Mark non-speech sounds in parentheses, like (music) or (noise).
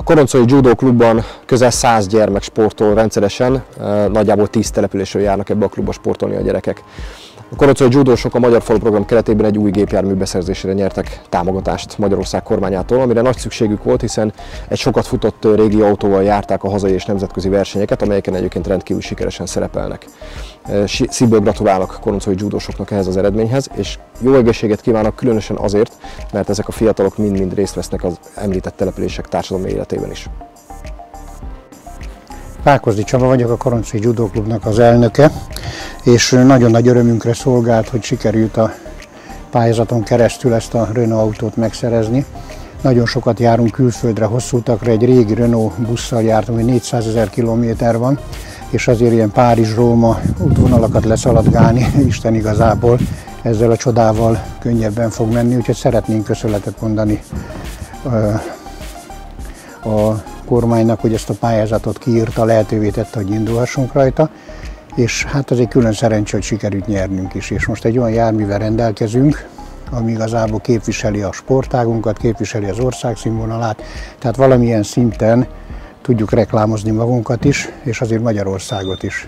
A Koroncai Judo Klubban közel 100 gyermek sportol rendszeresen, nagyjából 10 településről járnak ebbe a klubba sportolni a gyerekek. A Korocai Judósok a Magyar Falu Program keretében egy új gépjármű beszerzésére nyertek támogatást Magyarország kormányától, amire nagy szükségük volt, hiszen egy sokat futott régi autóval járták a hazai és nemzetközi versenyeket, amelyeken egyébként rendkívül sikeresen szerepelnek. Szívből gratulálok Koroncai Judósoknak ehhez az eredményhez, és jó egészséget kívánok különösen azért, mert ezek a fiatalok mind-mind részt vesznek az említett települések társadalmi életében is. Pákozdi Csaba vagyok, a Koroncai Judo Klubnak az elnöke, és nagyon nagy örömünkre szolgált, hogy sikerült a pályázaton keresztül ezt a Renault autót megszerezni. Nagyon sokat járunk külföldre, hosszú utakra, egy régi Renault busszal jártunk, hogy 400 ezer kilométer van, és azért ilyen Párizs-Róma útvonalakat leszaladgálni, (laughs) Isten igazából ezzel a csodával könnyebben fog menni, úgyhogy szeretnénk köszönetet mondani a kormánynak, hogy ezt a pályázatot kiírta, lehetővé tette, hogy indulhassunk rajta, és hát az egy külön szerencsé, hogy sikerült nyernünk is, és most egy olyan járművel rendelkezünk, ami igazából képviseli a sportágunkat, képviseli az ország színvonalát, tehát valamilyen szinten tudjuk reklámozni magunkat is, és azért Magyarországot is.